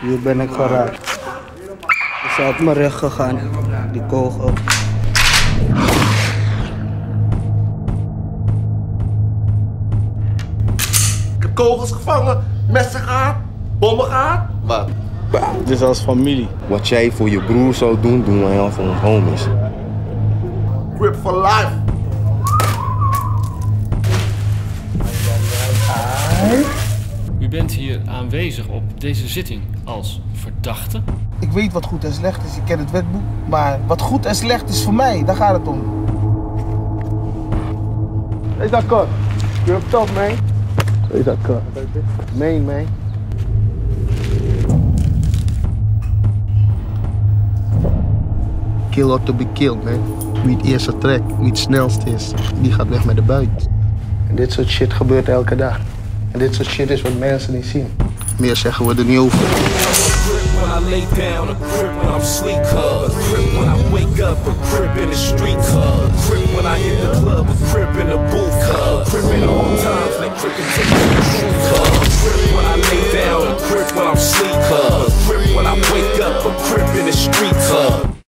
Hier ben ik geraakt. Is uit mijn recht gegaan, die kogel. Ik heb kogels gevangen, messen gehad, bommen gehad. Wat? Dit is als familie. Wat jij voor je broer zou doen, doen wij al voor ons homies. Grip for life. U bent hier aanwezig op deze zitting als verdachte. Ik weet wat goed en slecht is, ik ken het wetboek. Maar wat goed en slecht is voor mij, daar gaat het om. Is dat kort? Je hebt top, man. Is dat kort? Main, man. Kill or to be killed, man. Wie het eerste trekt, wie het snelst is, die gaat weg met de buit. En dit soort shit gebeurt elke dag. En dit soort shit is wat mensen niet zien. Meer zeggen we er niet over. when I lay down, a grip when I'm sleep, cuz. Grip when I wake up, a grip in the street, cuz. Grip when I hit the club, a grip in the booth, cuz. Grip in all times, like grip and take the truth, cuz. Grip when I lay down,